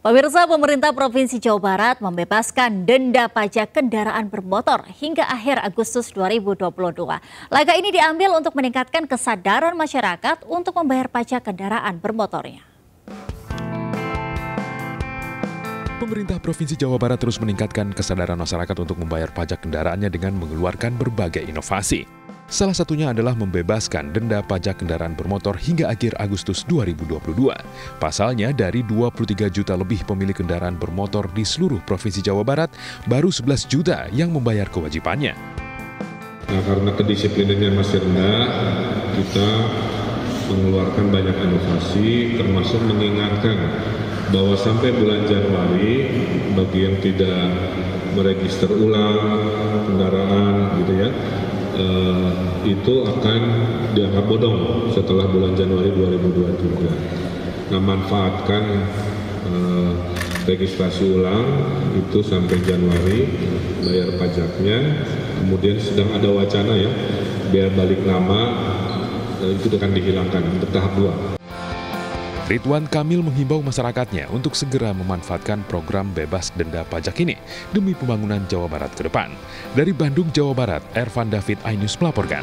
Pemirsa pemerintah Provinsi Jawa Barat membebaskan denda pajak kendaraan bermotor hingga akhir Agustus 2022. Langkah ini diambil untuk meningkatkan kesadaran masyarakat untuk membayar pajak kendaraan bermotornya. Pemerintah Provinsi Jawa Barat terus meningkatkan kesadaran masyarakat untuk membayar pajak kendaraannya dengan mengeluarkan berbagai inovasi. Salah satunya adalah membebaskan denda pajak kendaraan bermotor hingga akhir Agustus 2022. Pasalnya dari 23 juta lebih pemilik kendaraan bermotor di seluruh Provinsi Jawa Barat, baru 11 juta yang membayar kewajibannya. Nah, karena kedisiplinannya masih rendah, kita mengeluarkan banyak inovasi, termasuk mengingatkan bahwa sampai bulan Januari, bagi yang tidak meregister ulang kendaraan gitu ya, eh, itu akan dianggap bodong setelah bulan Januari 2023. Nah, manfaatkan eh, registrasi ulang itu sampai Januari bayar pajaknya. Kemudian sedang ada wacana ya, biar balik nama eh, itu akan dihilangkan bertahap dua. Ridwan Kamil menghimbau masyarakatnya untuk segera memanfaatkan program bebas denda pajak ini demi pembangunan Jawa Barat ke depan. Dari Bandung, Jawa Barat, Ervan David Ainus melaporkan.